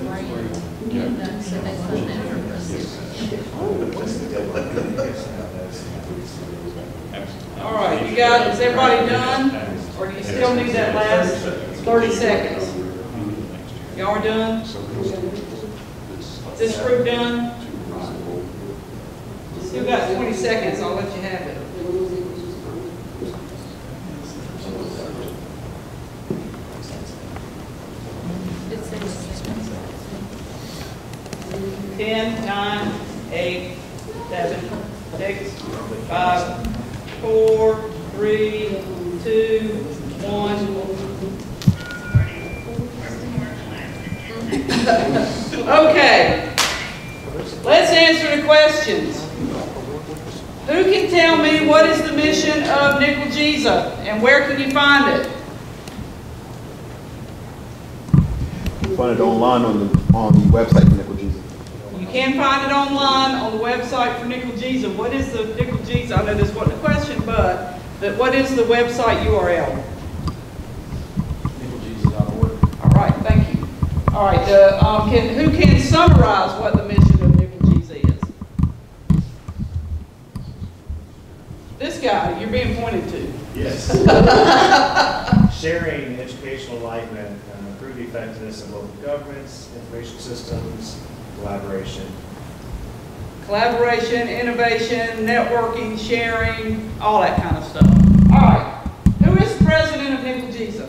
Speaker 17: grant, and uh, so they fund that for us.
Speaker 1: All right, you got, is everybody done? Or do you still need that last thirty seconds? Y'all are done? Is this group done? Still got twenty seconds, I'll let you have it.
Speaker 17: It says-
Speaker 1: Ten, nine, eight, seven, six, five, four, three, two, one. Okay. Let's answer the questions. Who can tell me what is the mission of NCLGISA and where can you find it?
Speaker 15: You Find it online on the, on the website for NCLGISA.
Speaker 1: You can find it online on the website for NCLGISA. What is the NCLGISA? I know this wasn't a question, but, but what is the website URL?
Speaker 4: NCLGISA.org.
Speaker 1: All right, thank you. All right, uh, um, can, who can summarize what the mission of NCLGISA is? This guy, you're being pointed to.
Speaker 8: Yes. (laughs) Sharing educational enlightenment, uh, improve the effectiveness of local governments, information systems, collaboration.
Speaker 1: Collaboration, innovation, networking, sharing, all that kind of stuff. All right, who is the president of NCLGISA?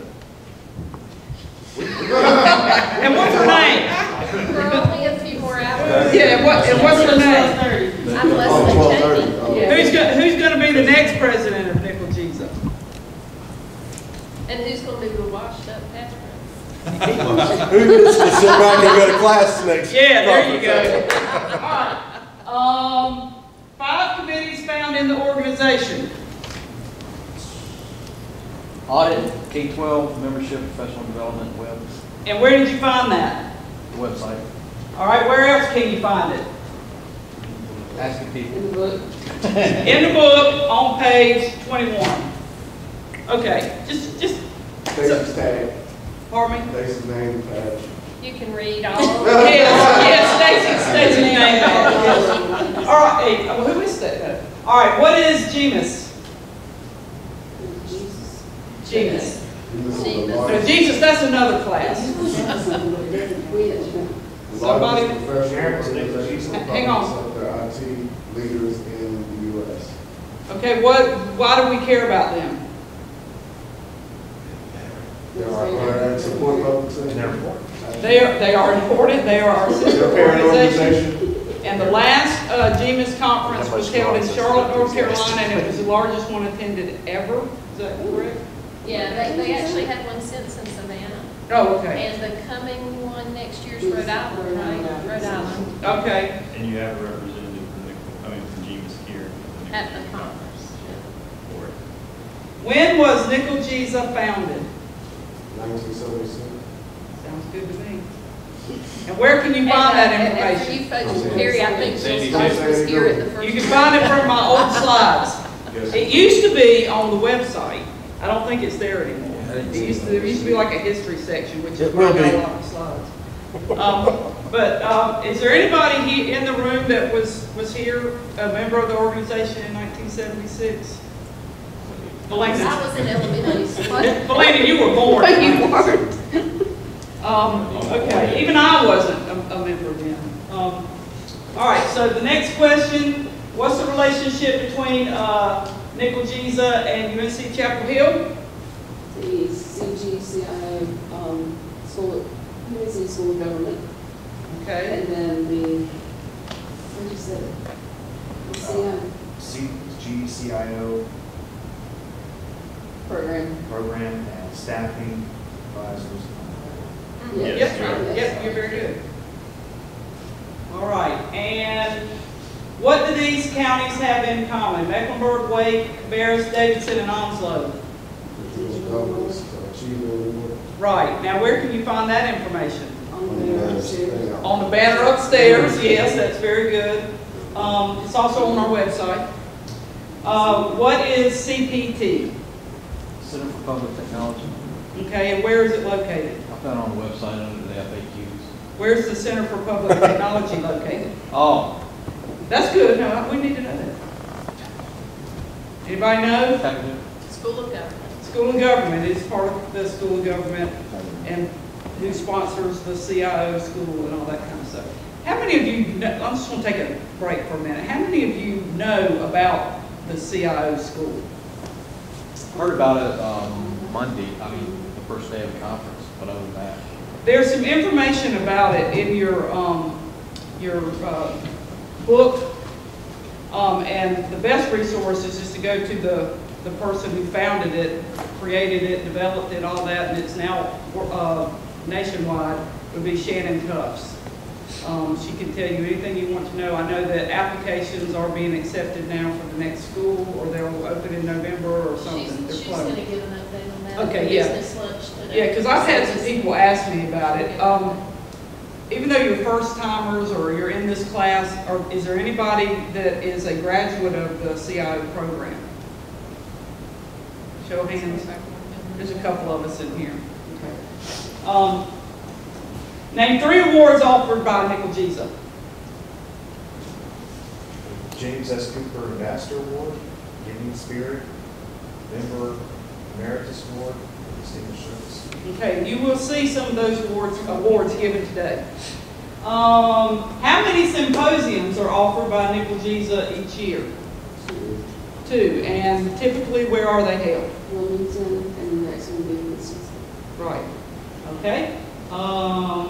Speaker 1: (laughs) And what's her name?
Speaker 17: We're only a few more hours.
Speaker 1: Yeah, and what, and what's her name?
Speaker 17: I'm Leslie
Speaker 14: 12:30.
Speaker 17: Cheney.
Speaker 14: Oh.
Speaker 1: Who's go, who's gonna be the next president of NCLGISA?
Speaker 17: And who's gonna be the washed up pastor?
Speaker 14: Who gets to sit back and go to class next?
Speaker 1: Yeah, there you go. All right, um, five committees found in the organization.
Speaker 4: Audit, K-12, membership, professional development, web,
Speaker 1: And where did you find that?
Speaker 4: The website,
Speaker 1: All right, where else can you find it?
Speaker 4: asking people.
Speaker 17: In the book.
Speaker 1: In the book, on page twenty-one. Okay, just, just,
Speaker 14: Stacy's tag,
Speaker 1: pardon me?
Speaker 14: Stacy's name, badge.
Speaker 17: You can read all. (laughs)
Speaker 1: Yes, yes, Stacy, (laughs) Stacy's name. yes. All right, hey, uh, who is that? All right, what is GMIS? GMIS. No, Jesus, that's another class. (laughs) Somebody-
Speaker 14: Professional organizations,
Speaker 1: Hang on.
Speaker 14: public sector, IT leaders in the U.S.
Speaker 1: Okay, what, why do we care about them?
Speaker 14: There are, are support public sector.
Speaker 8: And they're important.
Speaker 1: They are, they are important, they are our sister
Speaker 14: They're a parent
Speaker 1: organization.
Speaker 14: organization.
Speaker 1: And the last uh, GMIS conference was held in Charlotte, North Carolina, and it was the largest one attended ever. Is that correct?
Speaker 17: Yeah, they, they actually had one since in Savannah.
Speaker 1: Oh, okay.
Speaker 17: And the coming one next year's Rhode Island, right? Rhode Island,
Speaker 1: Okay,
Speaker 7: And you have a representative from the, I mean, from GMIS here.
Speaker 17: at the conference.
Speaker 7: For it.
Speaker 1: when was NCLGISA founded?
Speaker 14: Nineteen seventy-six.
Speaker 1: Sounds good to me. And where can you find that
Speaker 17: And, uh, and
Speaker 1: information?
Speaker 17: you folks from I think
Speaker 7: Sandy
Speaker 17: Jill Stiles was here at the first.
Speaker 1: You can find it from my old slides. It used to be on the website. I don't think it's there anymore. It used to, there used to be like a history section, which is
Speaker 14: It
Speaker 1: where I
Speaker 14: will
Speaker 1: got
Speaker 14: be.
Speaker 1: a lot of the slides. Um, But um, is there anybody he, in the room that was, was here, a member of the organization in 1976?
Speaker 17: I was in elementary school. (laughs)
Speaker 1: Belina, you were born.
Speaker 19: You weren't.
Speaker 1: Um, okay, even I wasn't a, a member then. Um, all right, so the next question, what's the relationship between, uh, NCLGISA and UNC Chapel Hill?
Speaker 20: the CGCI, um, school, UNC School of Government,
Speaker 1: Okay,
Speaker 20: and then the, what did you say? The CI
Speaker 8: CGCIO
Speaker 20: program.
Speaker 8: program and staffing advisors.
Speaker 17: Mhm,
Speaker 1: Yes,
Speaker 17: that's right.
Speaker 1: yep, you're very good. All right, and what do these counties have in common? Mecklenburg, Wake, Cabarrus, Davidson, and Onslow?
Speaker 14: Governments, achievement award.
Speaker 1: Right, now where can you find that information?
Speaker 20: On the upstairs.
Speaker 1: On the banner upstairs, yes, that's very good. Um, it's also on our website. Uh, what is CPT?
Speaker 4: Center for Public Technology.
Speaker 1: Okay, and where is it located?
Speaker 4: I found it on the website under the FAQs.
Speaker 1: Where's the Center for Public Technology located?
Speaker 4: Oh,
Speaker 1: That's good, no, we need to know that. Anybody know?
Speaker 17: School of Government.
Speaker 1: School of Government is part of the School of Government and who sponsors the CIO school and all that kind of stuff. How many of you, kn- I'm just gonna take a break for a minute. How many of you know about the CIO school?
Speaker 4: Heard about it, um, Monday, I mean, the first day of the conference, but other than that.
Speaker 1: There's some information about it in your, um, your, uh, book. Um, and the best resource is just to go to the, the person who founded it, created it, developed it, all that, and it's now, uh, nationwide, would be Shannon Tufts. Um, she can tell you anything you want to know. I know that applications are being accepted now for the next school, or they'll open in November or something.
Speaker 17: She's,
Speaker 1: They're
Speaker 17: gonna give an update on that.
Speaker 1: Okay, yeah.
Speaker 17: Business lunch today.
Speaker 1: Yeah, because I've had some people ask me about it. Um, even though you're first timers or you're in this class, or is there anybody that is a graduate of the CIO program? Show of hands. There's a couple of us in here. Okay. Um, name three awards offered by NCLGISA.
Speaker 8: James S. Cooper Master Award, Giving Spirit, Member Emeritus Award, Distinguished Service.
Speaker 1: Okay, you will see some of those awards, awards given today. Um, how many symposiums are offered by NCLGISA each year? Two, Two. and typically where are they held?
Speaker 20: Wilmington and the next one will be Winston.
Speaker 1: Right, okay. Um,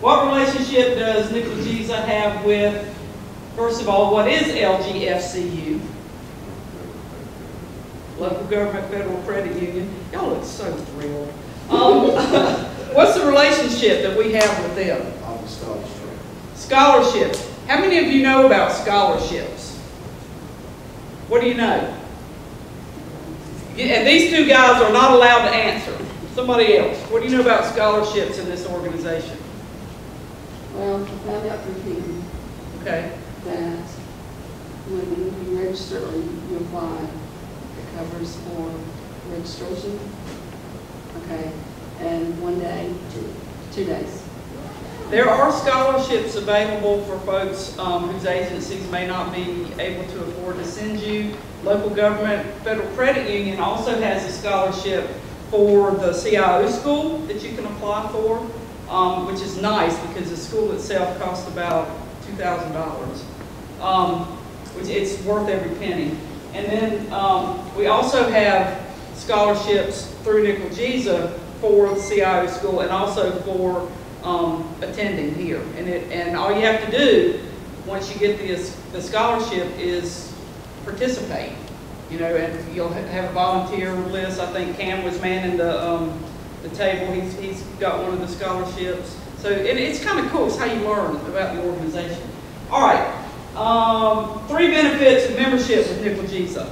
Speaker 1: what relationship does NCLGISA have with, first of all, what is LGFCU? Local Government Federal Credit Union. Y'all look so thrilled. Um, (laughs) what's the relationship that we have with them?
Speaker 14: I'm a scholarship.
Speaker 1: Scholarships. How many of you know about scholarships? What do you know? And these two guys are not allowed to answer. Somebody else. What do you know about scholarships in this organization?
Speaker 20: Well, I found out from people
Speaker 1: Okay.
Speaker 20: that when you register or you apply, it covers for registration. Okay, and one day, two Two days.
Speaker 1: There are scholarships available for folks um, whose agencies may not be able to afford to send you. Local government, federal credit union also has a scholarship for the CIO school that you can apply for, um, which is nice because the school itself costs about $2,000, um, which it's worth every penny. And then um, we also have scholarships through NCLGISA for the CIO school and also for um, attending here. And it, and all you have to do, once you get the, the scholarship, is participate. You know, and you'll have a volunteer list. I think Cam was manning the, um, the table. He's, he's got one of the scholarships. So it, it's kind of cool. It's how you learn about the organization. All right. Um, three benefits of membership with NCLGISA.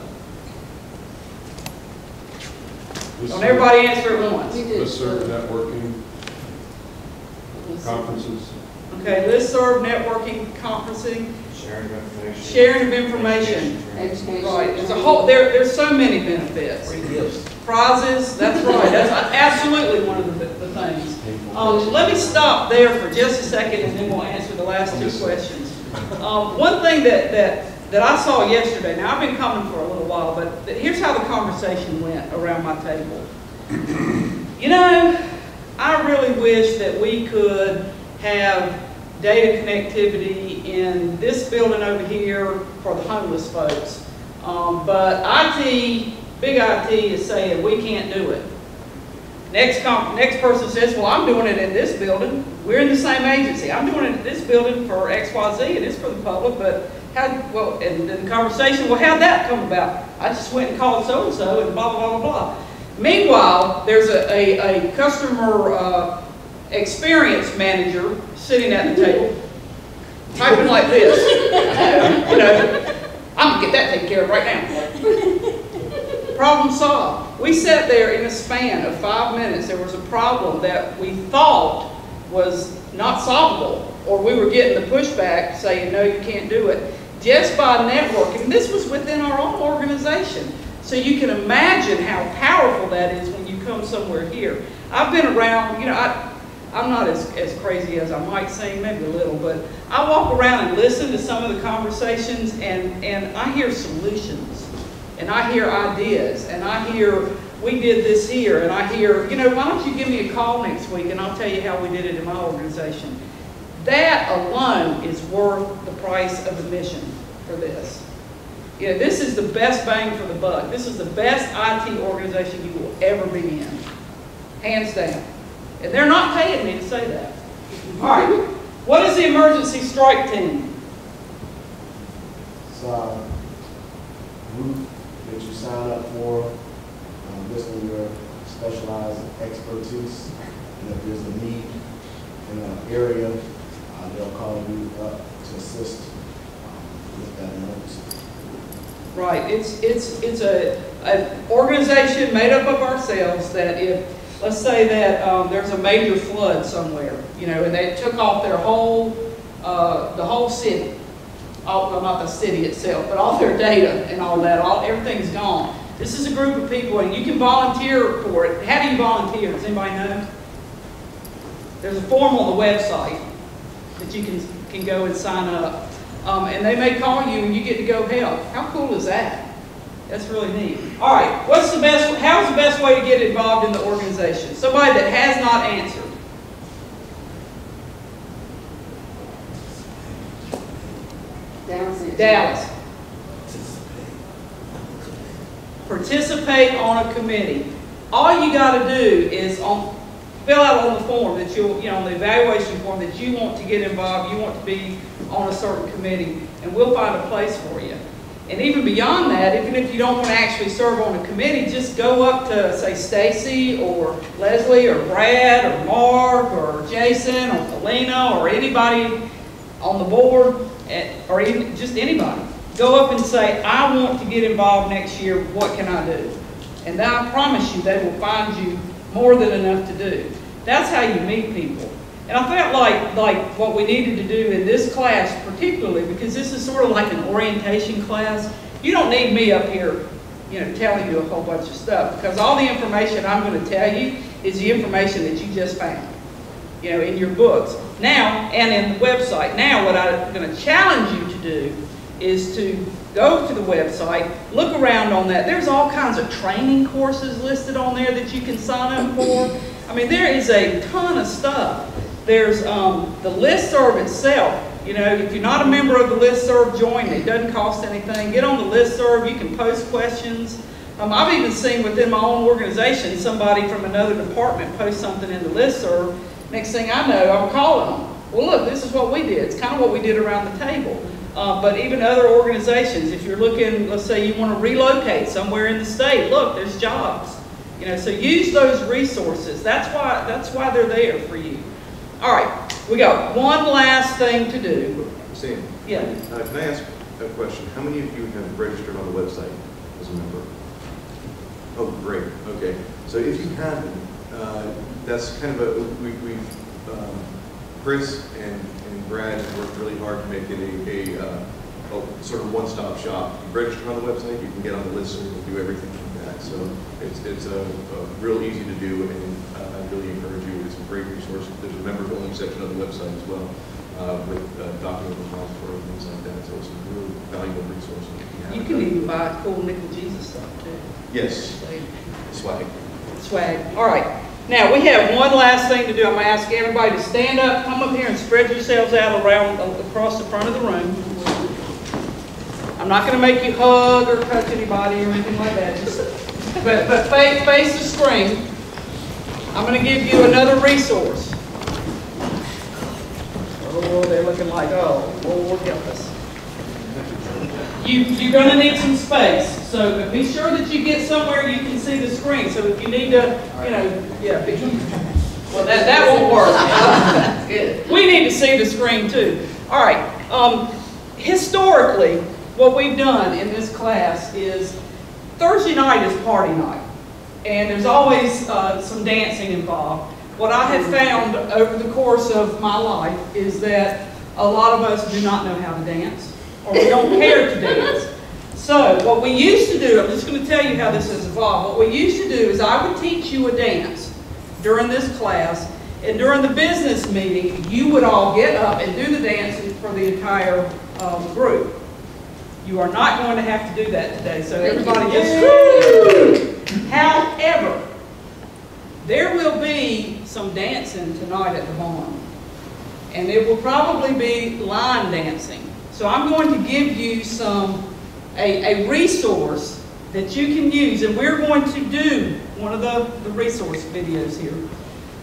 Speaker 1: Don't everybody answer at once.
Speaker 20: We did.
Speaker 11: Listserv, networking, conferences.
Speaker 1: Okay, listserv, networking, conferencing,
Speaker 8: Sharing of information.
Speaker 1: sharing of information.
Speaker 20: Education.
Speaker 1: Right, there's a whole, there, there's so many benefits. Prizes, that's right, that's absolutely one of the, the things. Um, let me stop there for just a second and then we'll answer the last two questions. Um, one thing that, that, that I saw yesterday, now I've been coming for a little while, but here's how the conversation went around my table. You know, I really wish that we could have data connectivity in this building over here for the homeless folks. Um, but IT, big IT is saying we can't do it. Next next person says, well, I'm doing it in this building. We're in the same agency. I'm doing it this building for X, Y, Z, and it's for the public, but how, well, and the conversation, well, how'd that come about? I just went and called so-and-so and blah, blah, blah, blah. Meanwhile, there's a, a, a customer, uh, experience manager sitting at the table, typing like this. (laughs) You know, I'm gonna get that taken care of right now. Problem solved. We sat there in a span of five minutes. There was a problem that we thought was not solvable, or we were getting the pushback saying, no, you can't do it, just by networking. This was within our own organization. So you can imagine how powerful that is when you come somewhere here. I've been around, you know, I, I'm not as, as crazy as I might seem, maybe a little, but I walk around and listen to some of the conversations and, and I hear solutions. and I hear ideas, and I hear, we did this here, and I hear, you know, why don't you give me a call next week, and I'll tell you how we did it in my organization. That alone is worth the price of admission for this. You know, this is the best bang for the buck. This is the best IT organization you will ever be in, hands down. And they're not paying me to say that. All right, what is the emergency strike team?
Speaker 6: It's uh, a group that you sign up for, this one your specialized expertise, and if there's a need in an area, uh, they'll call you up to assist um, with that emergency.
Speaker 1: Right, it's, it's, it's a, an organization made up of ourselves that if, let's say that, um, there's a major flood somewhere, you know, and they took off their whole, uh, the whole city, all, well, not the city itself, but all their data and all that, all, everything's gone. This is a group of people, and you can volunteer for it. How do you volunteer? Does anybody know? There's a form on the website that you can, can go and sign up. Um, and they may call you and you get to go help. How cool is that? That's really neat. All right, what's the best, how's the best way to get involved in the organization? Somebody that has not answered.
Speaker 20: Dallas. answered.
Speaker 1: Dallas. Participate on a committee. All you gotta do is on, fill out on the form that you'll, you know, on the evaluation form that you want to get involved, you want to be on a certain committee, and we'll find a place for you. And even beyond that, even if you don't want to actually serve on a committee, just go up to, say, Stacy or Leslie or Brad or Mark or Jason or Felina or anybody on the board, eh, or even just anybody. Go up and say, I want to get involved next year, what can I do? And I promise you, they will find you more than enough to do. That's how you meet people. And I felt like, like what we needed to do in this class particularly, because this is sort of like an orientation class, you don't need me up here, you know, telling you a whole bunch of stuff, because all the information I'm going to tell you is the information that you just found, you know, in your books. Now, and in the website. Now, what I'm going to challenge you to do is to go to the website, look around on that. There's all kinds of training courses listed on there that you can sign up for. I mean, there is a ton of stuff. There's um, the listserv itself. You know, if you're not a member of the listserv, join it. It doesn't cost anything. Get on the listserv. You can post questions. Um, I've even seen within my own organization somebody from another department post something in the listserv. Next thing I know, I'm calling them. Well, look, this is what we did. It's kind of what we did around the table. Uh, but even other organizations, if you're looking, let's say you want to relocate somewhere in the state, look, there's jobs. You know, so use those resources. That's why, that's why they're there for you. All right, we got one last thing to do.
Speaker 2: Sam?
Speaker 1: Yeah.
Speaker 2: Uh, can I ask a question? How many of you have registered on the website as a member? Oh, great, okay. So if you haven't, uh, that's kind of a, we, we've, um, Chris and Brad have worked really hard to make it a, a, uh, a sort of one-stop shop. You register on the website, you can get on the list and do everything like that. So it's, it's a, a real easy to do and uh, I really encourage you. It's a great resource. There's a member-only section of the website as well uh, with uh, document repository and things like that. So it's a real valuable resource. if
Speaker 1: You can even buy cool NCLGISA stuff too.
Speaker 2: Yes, swag.
Speaker 1: Swag. All right. Now, we have one last thing to do. I'm going to ask everybody to stand up, come up here and spread yourselves out around, across the front of the room. I'm not going to make you hug or touch anybody or anything like that. Just, but, but face, face the screen. I'm going to give you another resource. Oh, they're looking like, oh, Lord help us. You, you're going to need some space, so be sure that you get somewhere you can see the screen. So if you need to, you know, yeah, be, well, that, that won't work. (laughs) Good. We need to see the screen too. All right. Um, historically, what we've done in this class is Thursday night is party night, and there's always uh, some dancing involved. What I have found over the course of my life is that a lot of us do not know how to dance or we don't care to dance. So what we used to do, I'm just going to tell you how this has evolved. What we used to do is I would teach you a dance during this class, and during the business meeting, you would all get up and do the dancing for the entire um, group. You are not going to have to do that today, so everybody just. However, there will be some dancing tonight at the barn. And it will probably be line dancing. So I'm going to give you some, a, a resource that you can use, and we're going to do one of the, the resource videos here.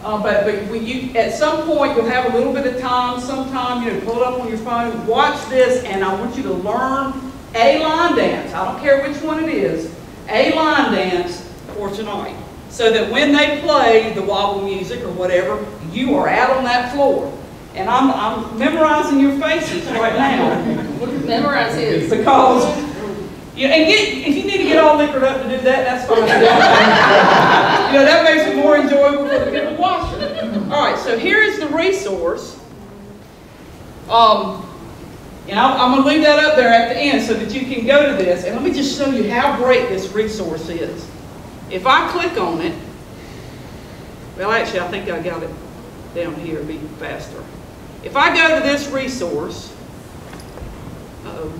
Speaker 1: Uh, but, but you, at some point, you'll have a little bit of time, sometime, you know, pull it up on your phone, watch this, and I want you to learn a line dance. I don't care which one it is, a line dance for tonight. So that when they play the wobble music or whatever, you are out on that floor. And I'm, I'm memorizing your faces right now.
Speaker 19: Memorize his.
Speaker 1: Because, you and get, if you need to get all liquored up to do that, that's fine. (laughs) You know, that makes it more enjoyable for the people watching. All right, so here is the resource. Um, and I'm, I'm gonna leave that up there at the end so that you can go to this. And let me just show you how great this resource is. If I click on it, well, actually, I think I got it down here, it'd be faster. If I go to this resource, uh-oh.